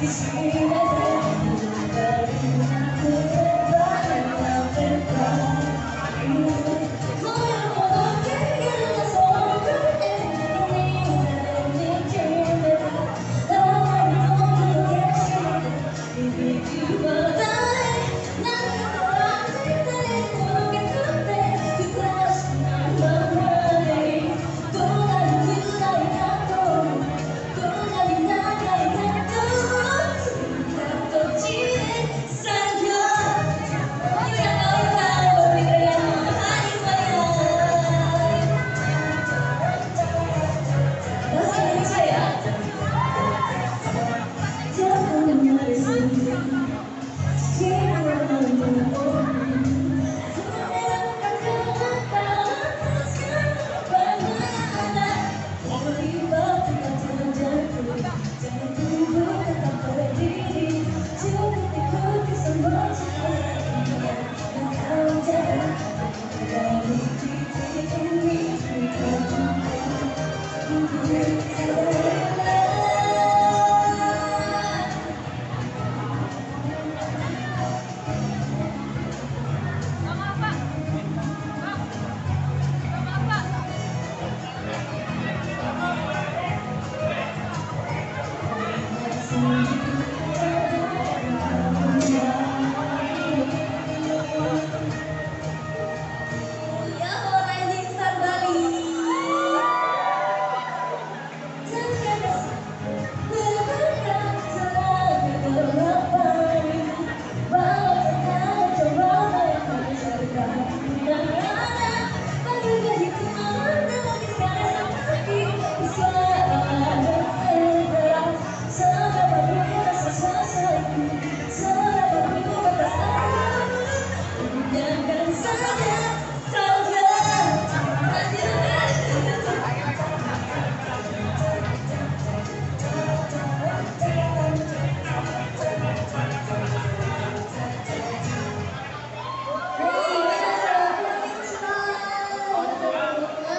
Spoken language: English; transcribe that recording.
Yes.